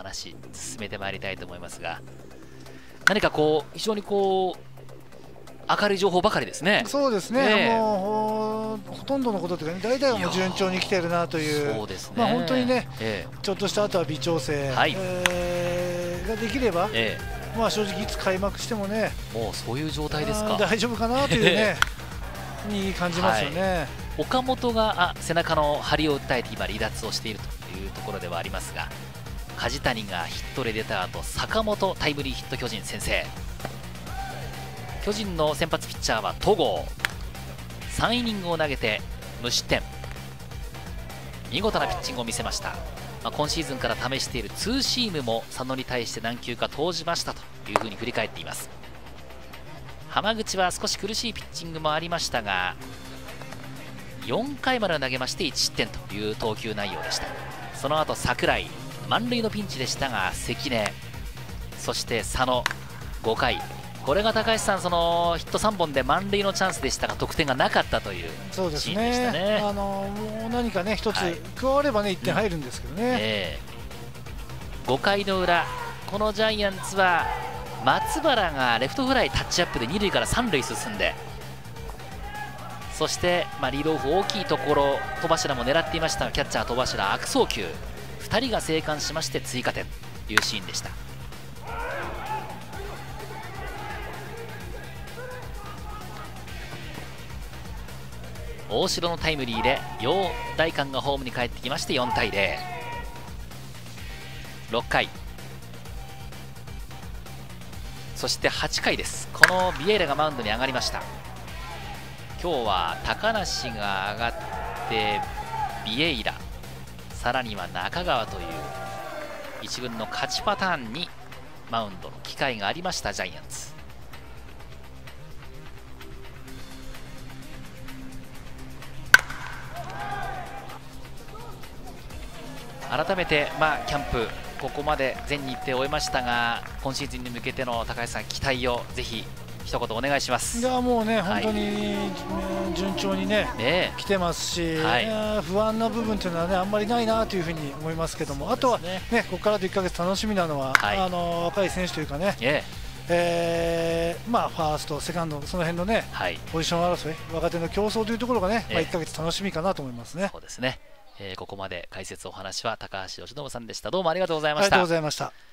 話進めてまいりたいと思いますが何かこう非常にこう明るい情報ばかりですね。そうですね、え。ー、もうほとんどのことというか、ね、大体はもう順調に来てるなという、そうですね。まあ、本当にね、えー、ちょっとしたあとは微調整、はい、えー、ができれば、えー、まあ、正直、いつ開幕してもね、もうそういう状態ですか。大丈夫かなというね、に感じますよね、はい、岡本があ背中の張りを訴えて今、離脱をしているというところではありますが、梶谷がヒットで出た後坂本タイムリーヒット巨人先制。巨人の先発ピッチャーは戸郷。3イニングを投げて無失点。見事なピッチングを見せました、まあ、今シーズンから試しているツーシームも佐野に対して何球か投じましたというふうに振り返っています。浜口は少し苦しいピッチングもありましたが4回まで投げまして1失点という投球内容でした。その後櫻井。満塁のピンチでしたが関根そして佐野5回。これが高橋さん、そのヒット3本で満塁のチャンスでしたが、得点がなかったというシーンでしたね。ねあのもう何かね、一つ加わればね、1点入るんですけどね、うん。えー、5回の裏、このジャイアンツは松原がレフトフライタッチアップで2塁から3塁進んで、そして、まあ、リードオフ大きいところ、戸柱も狙っていましたが、キャッチャー戸柱悪送球、2人が生還しまして追加点。というシーンでした。大城のタイムリーで陽大館がホームに帰ってきまして4対06回。そして8回です。このビエイラがマウンドに上がりました。今日は高梨が上がってビエイラ。さらには中川という一軍の勝ちパターンにマウンドの機会がありましたジャイアンツ。改めて、まあ、キャンプ、ここまで全日程を終えましたが、今シーズンに向けての高橋さん、期待をぜひ一言お願いします。いやもうね、はい、本当に順調にね、ね来てますし、はい、不安な部分というのはねあんまりないなというふうに思いますけども、あとはね、ね。ここからの1か月楽しみなのは、はい、あの若い選手というかね。ねえ。ーまあ、ファースト、セカンド、その辺のね、はい、ポジション争い、若手の競争というところがね、まあ、1か月楽しみかなと思いますね。そうですね。えー、ここまで解説お話は高橋由伸さんでした。どうもありがとうございました。ありがとうございました